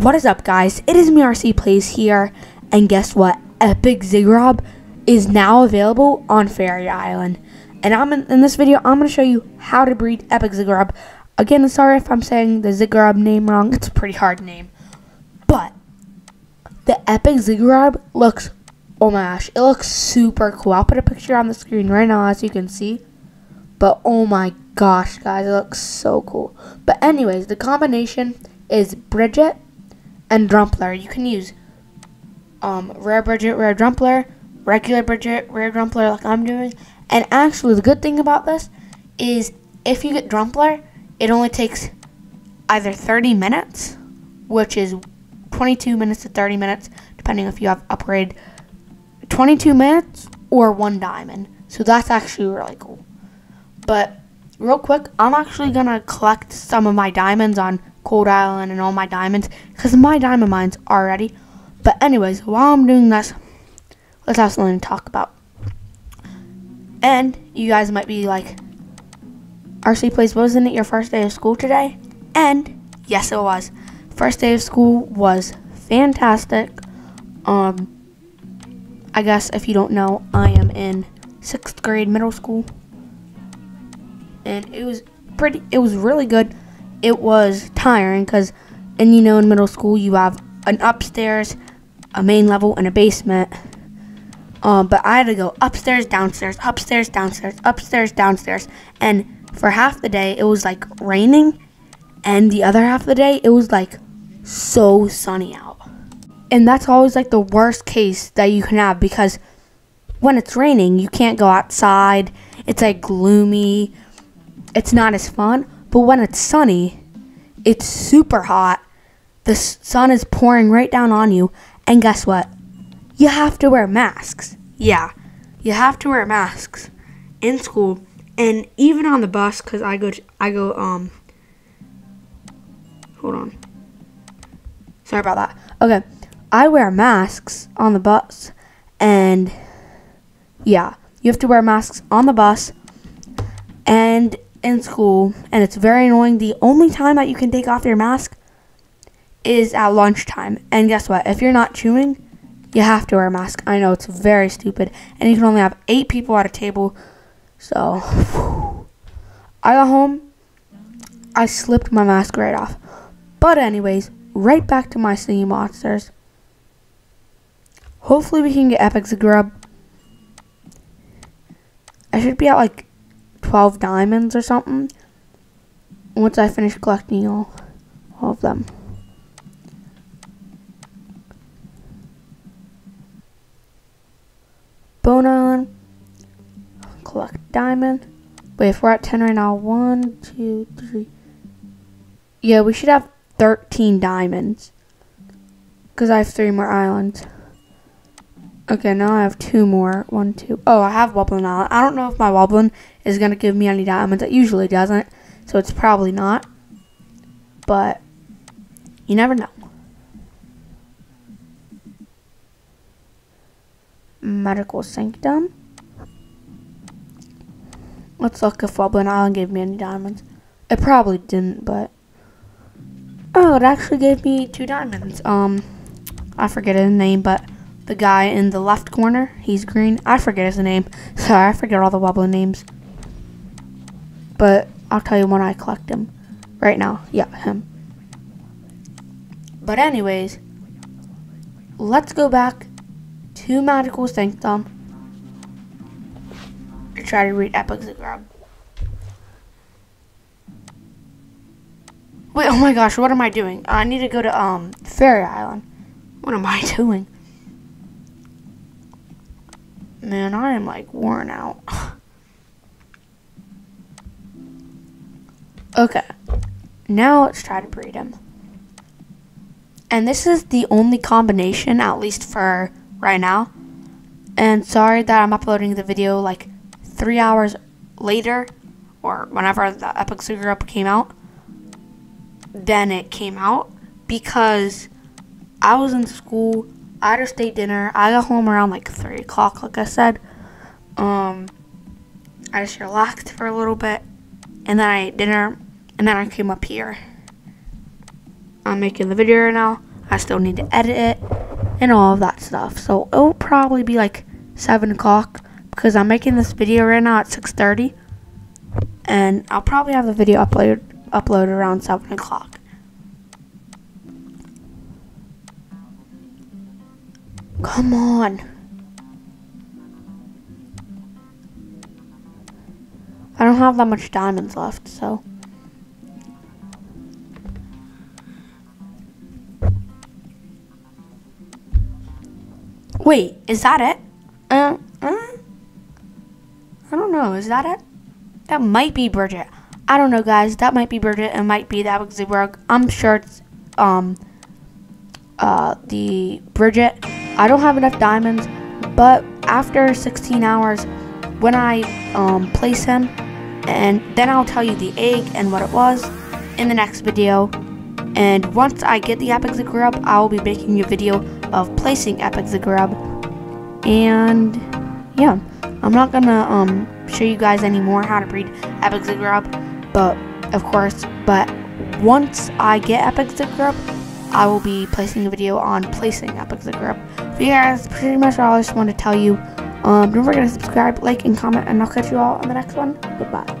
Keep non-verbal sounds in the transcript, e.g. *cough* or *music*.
What is up, guys? It is me, RC Playzs here, and guess what? Epic Zigrob is now available on Fairy Island. And I'm in, in this video, I'm going to show you how to breed Epic Zigrob. Again, sorry if I'm saying the Zigrob name wrong. It's a pretty hard name. But, the Epic Zigrob looks, oh my gosh, it looks super cool. I'll put a picture on the screen right now as you can see. But, oh my gosh, guys, it looks so cool. But anyways, the combination is Bridg-it and Drumpler. You can use um, Rare Bridg-it, Rare Drumpler, regular Bridg-it, Rare Drumpler like I'm doing. And actually, the good thing about this is if you get Drumpler, it only takes either 30 minutes, which is 22 minutes to 30 minutes, depending if you have upgrade 22 minutes or one diamond. So that's actually really cool. But real quick, I'm actually going to collect some of my diamonds on Cold Island and all my diamonds because my diamond mines are ready. But anyways, while I'm doing this, let's have something to talk about. And you guys might be like, RC Playzs, wasn't it your first day of school today? And yes, it was. First day of school was fantastic. Um, I guess if you don't know, I am in sixth grade middle school and it was pretty. It was really good. It was tiring because, and you know, in middle school you have an upstairs, a main level, and a basement. Um, but I had to go upstairs, downstairs, upstairs, downstairs, upstairs, downstairs, and for half the day it was like raining, and the other half of the day it was like so sunny out. And that's always like the worst case that you can have because when it's raining, you can't go outside. It's like gloomy it's not as fun. But when it's sunny, it's super hot. The sun is pouring right down on you. And guess what? You have to wear masks. Yeah, you have to wear masks in school and even on the bus because I go, to, I go, um, hold on. Sorry about that. Okay, I wear masks on the bus and yeah, you have to wear masks on the bus and in school, and it's very annoying. The only time that you can take off your mask is at lunchtime. And guess what? If you're not chewing, you have to wear a mask. I know it's very stupid, and you can only have eight people at a table. So, whew. *sighs* I got home, I slipped my mask right off. But anyways, right back to my singing monsters. Hopefully we can get Epic Grub. I should be at like 12 diamonds or something once I finish collecting all, all of them. Bone Island. Collect diamond. Wait, if we're at 10 right now, one, two, three. Yeah, we should have 13 diamonds. Because I have three more islands. Okay, now I have two more. One, two. Oh, I have Wublin Island. I don't know if my Wublin is going to give me any diamonds. It usually doesn't, so it's probably not. But you never know. Magical Sanctum. Let's look if Wublin Island gave me any diamonds. It probably didn't, but... Oh, it actually gave me two diamonds. Um, I forget his name, but the guy in the left corner. He's green. I forget his name. *laughs* Sorry, I forget all the Wublin names. But I'll tell you when I collect him. Right now. Yeah, him. But anyways, let's go back to Magical Sanctum to try to read Epic Zigrab. Wait, oh my gosh, what am I doing? I need to go to um Fairy Island. What am I *laughs* doing? Man, I am like worn out. okay. Now let's try to breed him. And this is the only combination, at least for right now. And sorry that I'm uploading the video like three hours later, or whenever the Epic Super Up came out, then it came out because I was in school I had a state dinner. I got home around like 3 o'clock, like I said. Um, I just relaxed for a little bit. And then I ate dinner. And then I came up here. I'm making the video right now. I still need to edit it and all of that stuff. So it'll probably be like 7 o'clock because I'm making this video right now at 6.30 and I'll probably have the video uploaded uploaded around 7 o'clock. Come on. I don't have that much diamonds left, so. Wait, is that it? Uh, uh, I don't know. Is that it? That might be Bridg-it. I don't know, guys. That might be Bridg-it. It might be that Ziggurab. I'm sure it's um uh the Bridg-it. I don't have enough diamonds, but after 16 hours, when I um place him, and then I'll tell you the egg and what it was in the next video. And once I get the Epic Ziggurab, I will be making a video of placing Epic Ziggurab. And yeah, I'm not gonna um, show you guys anymore how to breed Epic Ziggurab, but of course, but once I get Epic Ziggurab, I will be placing a video on placing Epic Ziggurab. But yeah, that's pretty much all I just wanted to tell you. Um, don't forget to subscribe, like, and comment, and I'll catch you all on the next one. Goodbye.